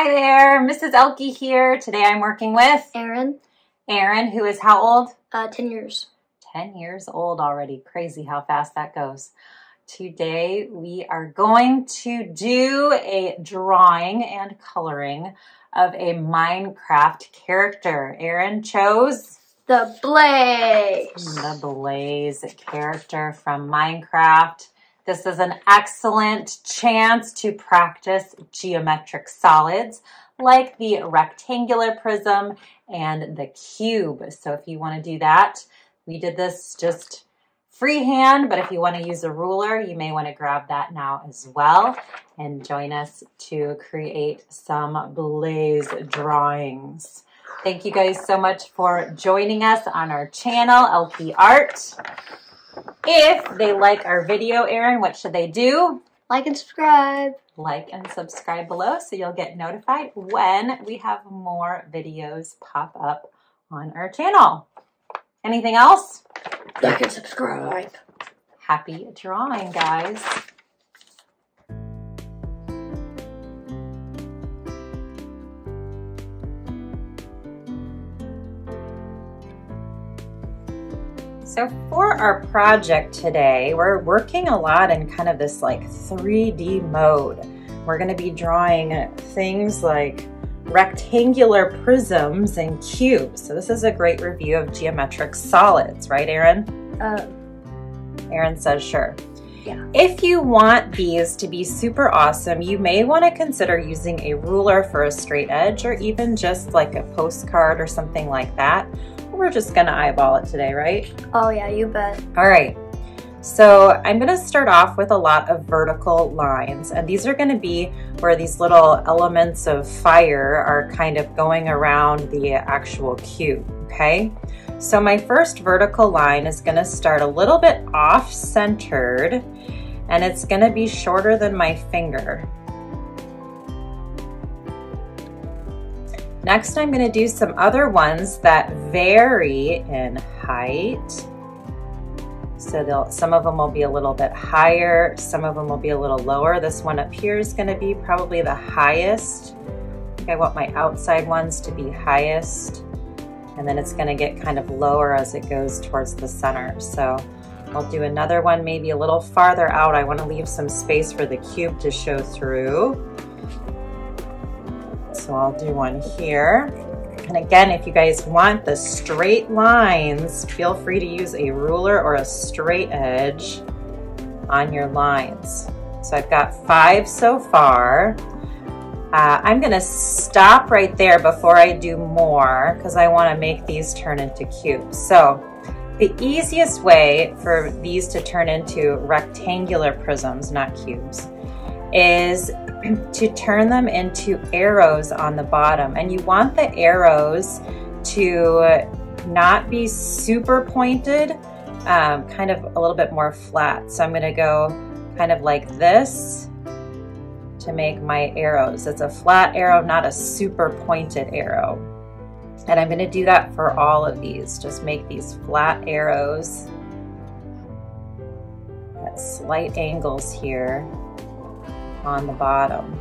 Hi there, Mrs. Ehlke here. Today I'm working with Aaron, Aaron, who is how old? uh, 10 years. 10 years old already. Crazy how fast that goes. Today we are going to do a drawing and coloring of a Minecraft character. Aaron chose The Blaze. the Blaze character from Minecraft. This is an excellent chance to practice geometric solids like the rectangular prism and the cube. So if you want to do that, we did this just freehand, but if you want to use a ruler, you may want to grab that now as well and join us to create some blaze drawings. Thank you guys so much for joining us on our channel, Ehlke Art. If they like our video, Aaron, what should they do? Like and subscribe. Like and subscribe below so you'll get notified when we have more videos pop up on our channel. Anything else? Like and subscribe. Happy drawing, guys. So for our project today, we're working a lot in kind of this like 3D mode. We're gonna be drawing things like rectangular prisms and cubes. So this is a great review of geometric solids, right, Aaron? Uh, Aaron says sure. Yeah. If you want these to be super awesome, you may want to consider using a ruler for a straight edge or even just like a postcard or something like that. We're just gonna eyeball it today, right? oh yeah, you bet. All right. So I'm gonna start off with a lot of vertical lines and these are gonna be where these little elements of fire are kind of going around the actual cube, okay? So my first vertical line is gonna start a little bit off-centered and it's gonna be shorter than my finger. Next, I'm gonna do some other ones that vary in height. So some of them will be a little bit higher, some of them will be a little lower. This one up here is gonna be probably the highest. I I want my outside ones to be highest. And then it's gonna get kind of lower as it goes towards the center. So I'll do another one maybe a little farther out. I wanna leave some space for the cube to show through. So I'll do one here. And again, if you guys want the straight lines, feel free to use a ruler or a straight edge on your lines. So I've got five so far. Uh, I'm gonna stop right there before I do more because I wanna make these turn into cubes. So the easiest way for these to turn into rectangular prisms, not cubes, is to turn them into arrows on the bottom. And you want the arrows to not be super pointed, um, kind of a little bit more flat. So I'm gonna go kind of like this to make my arrows. It's a flat arrow, not a super pointed arrow. And I'm gonna do that for all of these. Just make these flat arrows at slight angles here on the bottom.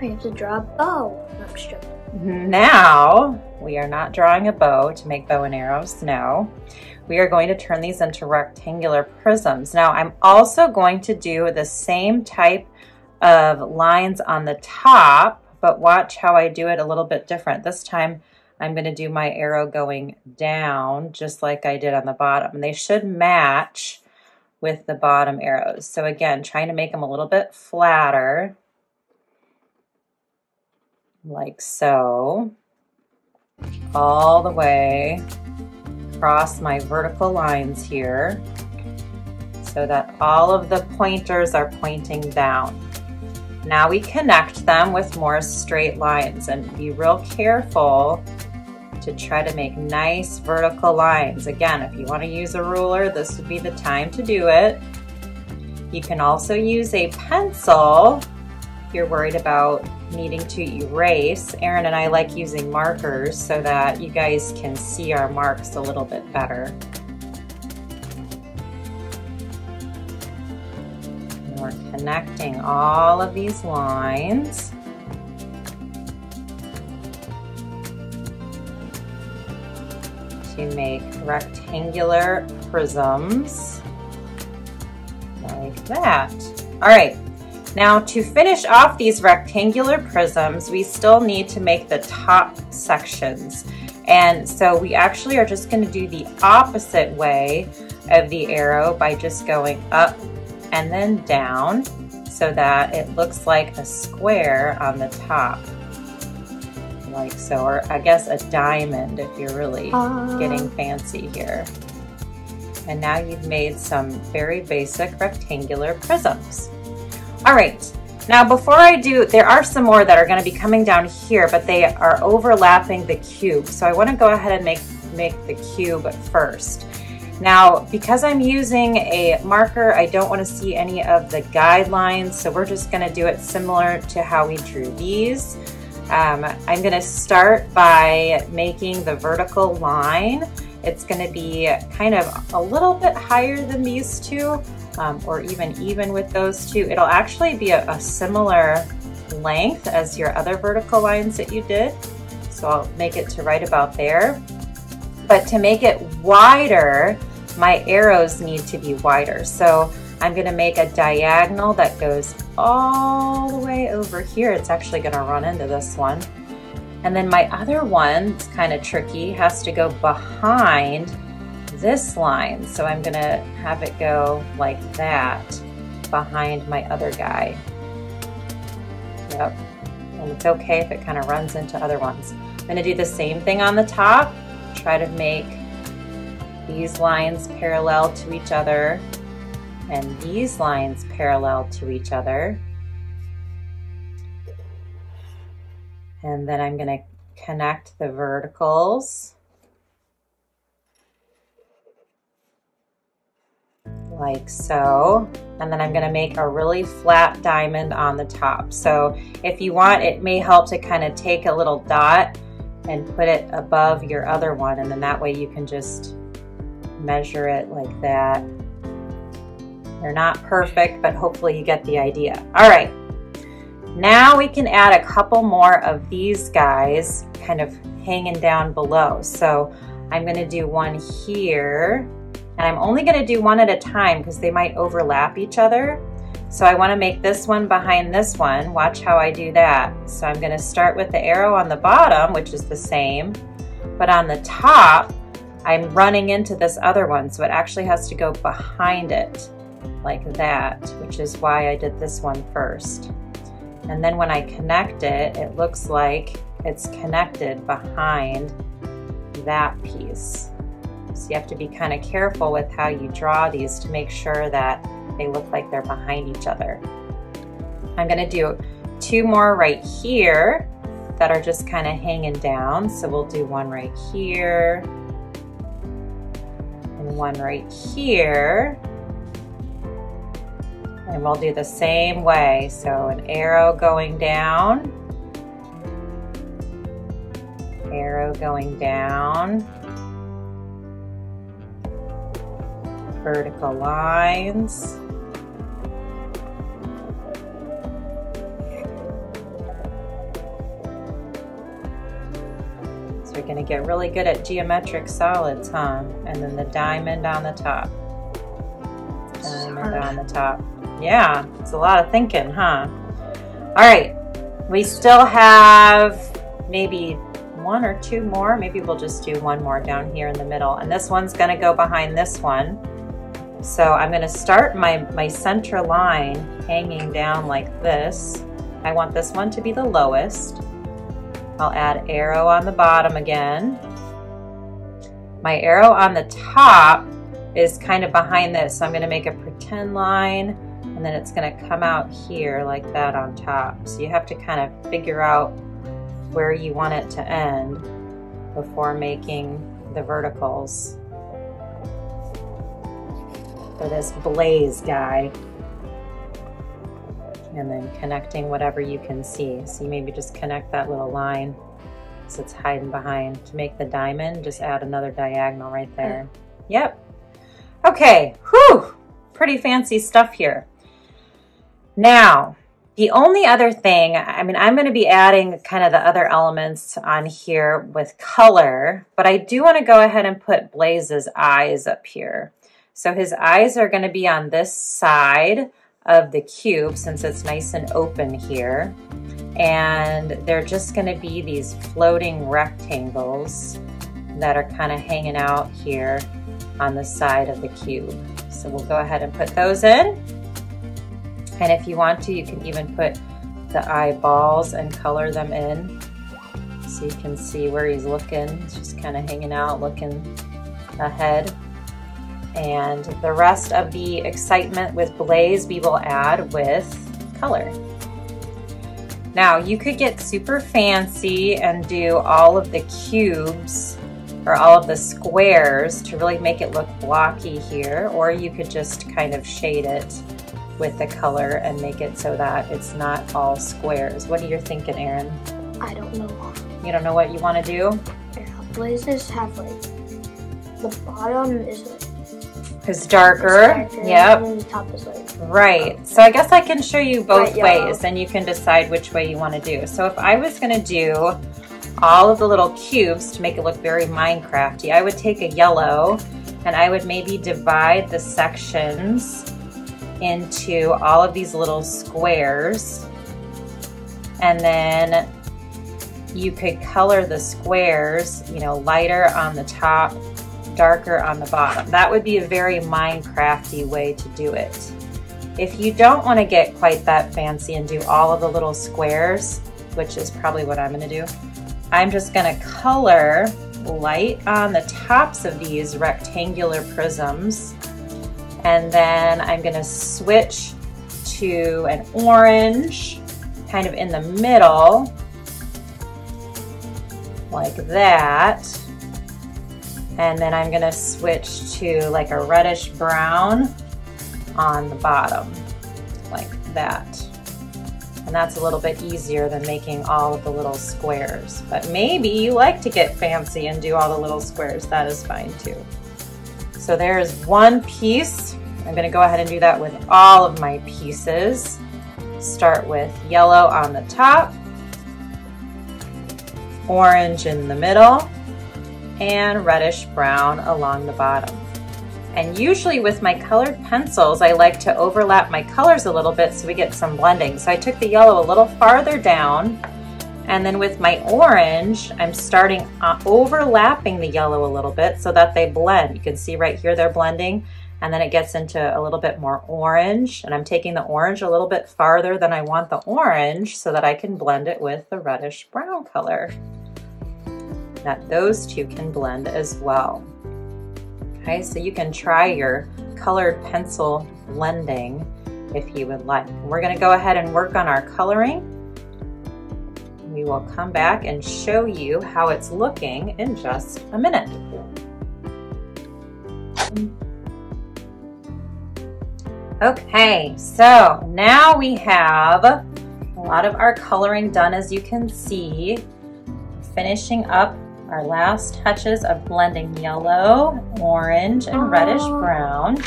I have to draw a bow. No, I'm just joking. Now, we are not drawing a bow to make bow and arrows, no. We are going to turn these into rectangular prisms. Now, I'm also going to do the same type of lines on the top, but watch how I do it a little bit different. This time, I'm gonna do my arrow going down, just like I did on the bottom. And they should match with the bottom arrows. So again, trying to make them a little bit flatter, like so, all the way across my vertical lines here so that all of the pointers are pointing down. Now we connect them with more straight lines and be real careful to try to make nice vertical lines. Again, if you want to use a ruler, this would be the time to do it. You can also use a pencil if you're worried about needing to erase. Aaron and I like using markers so that you guys can see our marks a little bit better. connecting all of these lines. To make rectangular prisms like that. All right, now to finish off these rectangular prisms, we still need to make the top sections. And so we actually are just gonna do the opposite way of the arrow by just going up and then down so that it looks like a square on the top. Like so, or I guess a diamond if you're really uh. getting fancy here. And now you've made some very basic rectangular prisms. All right, now before I do, there are some more that are gonna be coming down here, but they are overlapping the cube. So I wanna go ahead and make, make the cube first. Now, because I'm using a marker, I don't wanna see any of the guidelines, so we're just gonna do it similar to how we drew these. Um, I'm gonna start by making the vertical line. It's gonna be kind of a little bit higher than these two, um, or even even with those two. It'll actually be a, a similar length as your other vertical lines that you did. So I'll make it to right about there. But to make it wider, my arrows need to be wider. So I'm gonna make a diagonal that goes all the way over here. It's actually gonna run into this one. And then my other one, it's kind of tricky, has to go behind this line. So I'm gonna have it go like that behind my other guy. Yep, and it's okay if it kind of runs into other ones. I'm gonna do the same thing on the top, try to make these lines parallel to each other and these lines parallel to each other. And then I'm gonna connect the verticals like so. And then I'm gonna make a really flat diamond on the top. So if you want, it may help to kind of take a little dot and put it above your other one. And then that way you can just measure it like that. They're not perfect, but hopefully you get the idea. All right, now we can add a couple more of these guys kind of hanging down below. So I'm gonna do one here and I'm only gonna do one at a time because they might overlap each other. So I wanna make this one behind this one. Watch how I do that. So I'm gonna start with the arrow on the bottom, which is the same, but on the top, I'm running into this other one, so it actually has to go behind it like that, which is why I did this one first. And then when I connect it, it looks like it's connected behind that piece. So you have to be kind of careful with how you draw these to make sure that they look like they're behind each other. I'm gonna do two more right here that are just kind of hanging down. So we'll do one right here one right here. And we'll do the same way. So an arrow going down, arrow going down, vertical lines. So we're gonna get really good at geometric solids, huh? And then the diamond on the top. Diamond on the top. Yeah, it's a lot of thinking, huh? All right, we still have maybe one or two more. Maybe we'll just do one more down here in the middle. And this one's gonna go behind this one. So I'm gonna start my, my center line hanging down like this. I want this one to be the lowest. I'll add arrow on the bottom again. My arrow on the top is kind of behind this. So I'm gonna make a pretend line and then it's gonna come out here like that on top. So you have to kind of figure out where you want it to end before making the verticals for this blaze guy. And then connecting whatever you can see. So you maybe just connect that little line so it's hiding behind. To make the diamond, just add another diagonal right hmm. there. Yep. Okay, whew, pretty fancy stuff here. Now, The only other thing, I mean, I'm going to be adding kind of the other elements on here with color, but I do want to go ahead and put Blaze's eyes up here. So his eyes are going to be on this side of the cube since it's nice and open here. And they're just going to be these floating rectangles that are kind of hanging out here on the side of the cube. So we'll go ahead and put those in. And if you want to, you can even put the eyeballs and color them in so you can see where he's looking. It's just kind of hanging out, looking ahead. And the rest of the excitement with Blaze we will add with color. Now you could get super fancy and do all of the cubes or all of the squares to really make it look blocky here, or you could just kind of shade it with the color and make it so that it's not all squares. What are you thinking, Aaron? I don't know. You don't know what you want to do? Yeah, blazes have like, the bottom is like, is darker. darker yep. Top is right. So I guess I can show you both Right, ways and you can decide which way you want to do. So if I was going to do all of the little cubes to make it look very Minecrafty, I would take a yellow and I would maybe divide the sections into all of these little squares. And then you could color the squares, you know, lighter on the top, darker on the bottom. That would be a very Minecrafty way to do it. If you don't want to get quite that fancy and do all of the little squares, which is probably what I'm going to do, I'm just going to color light on the tops of these rectangular prisms. And then I'm going to switch to an orange kind of in the middle like that. And then I'm gonna switch to like a reddish brown on the bottom, like that. And that's a little bit easier than making all of the little squares. But maybe you like to get fancy and do all the little squares, that is fine too. So there's one piece. I'm gonna go ahead and do that with all of my pieces. Start with yellow on the top, orange in the middle, and reddish brown along the bottom. And usually with my colored pencils, I like to overlap my colors a little bit so we get some blending. So I took the yellow a little farther down, and then with my orange, I'm starting uh, overlapping the yellow a little bit so that they blend. You can see right here they're blending, and then it gets into a little bit more orange, and I'm taking the orange a little bit farther than I want the orange so that I can blend it with the reddish brown color that those two can blend as well. Okay, so you can try your colored pencil blending if you would like. We're gonna go ahead and work on our coloring. We will come back and show you how it's looking in just a minute. Okay, so now we have a lot of our coloring done as you can see. Finishing up our last touches of blending yellow, orange, and reddish brown.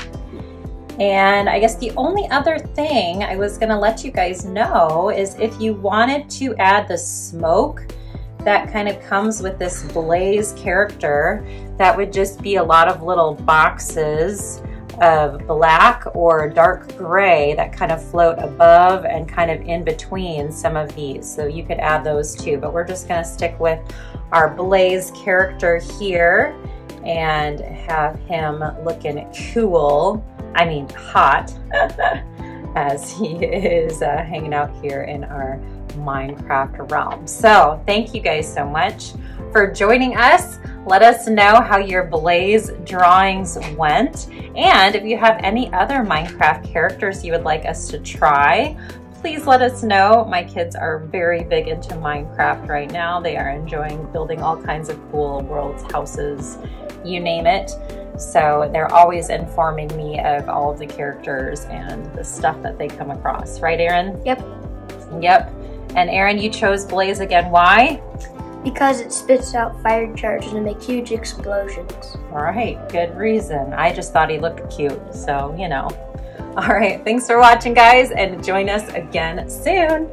And I guess the only other thing I was gonna let you guys know is if you wanted to add the smoke that kind of comes with this blaze character, that would just be a lot of little boxes of black or dark gray that kind of float above and kind of in between some of these. So you could add those too, but we're just gonna stick with our Blaze character here and have him looking cool, I mean hot, as he is uh, hanging out here in our Minecraft realm. So thank you guys so much for joining us. Let us know how your Blaze drawings went. And if you have any other Minecraft characters you would like us to try, please let us know. My kids are very big into Minecraft right now. They are enjoying building all kinds of cool worlds, houses, you name it. So they're always informing me of all of the characters and the stuff that they come across. Right, Aaron? Yep. Yep. And Aaron, you chose Blaze again. Why? Because it spits out fire charges and make huge explosions. All right, good reason. I just thought he looked cute, so you know. All right, thanks for watching guys and join us again soon.